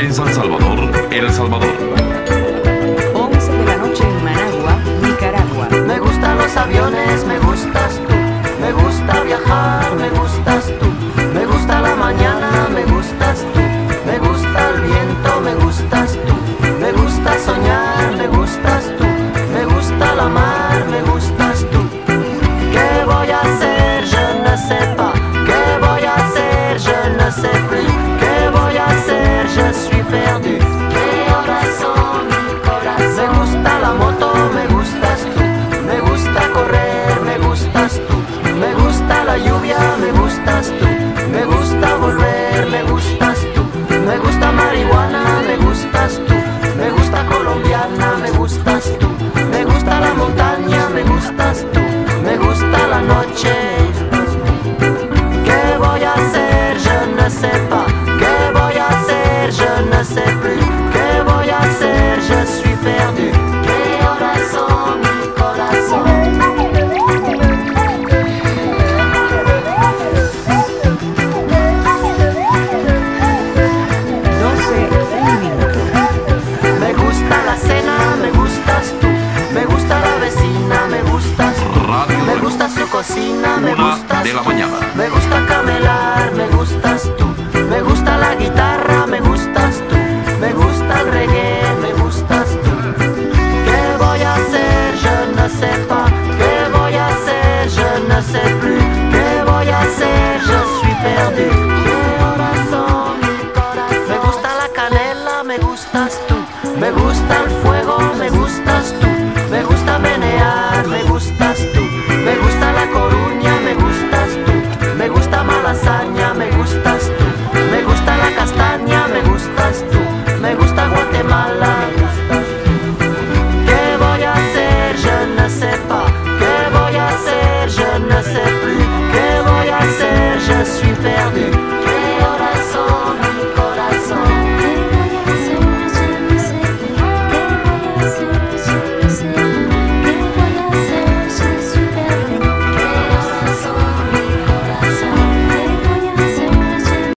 en San Salvador, El Salvador. 11 de la noche en Managua, Nicaragua. Me gustan los aviones, me gustas tú. Me gusta viajar, me gustas tú. Me gusta la mañana, me gustas tú. Me gusta el viento, me gustas tú. Me gusta soñar, me gustas lluvia, me gustas tú. me de la mañana. Me gusta camelar, me gustas tú. Me gusta la guitarra, me gustas tú. Me gusta el reggae, me gustas tú. ¿Qué voy a hacer? Je ne sais pas. ¿Qué voy a hacer? Je ne sais plus. ¿Qué voy a hacer? Je suis perdu. Me gusta la canela, me gustas tú. Me gusta el fuego, me gustas tú. Me gusta menear, me gustas tú.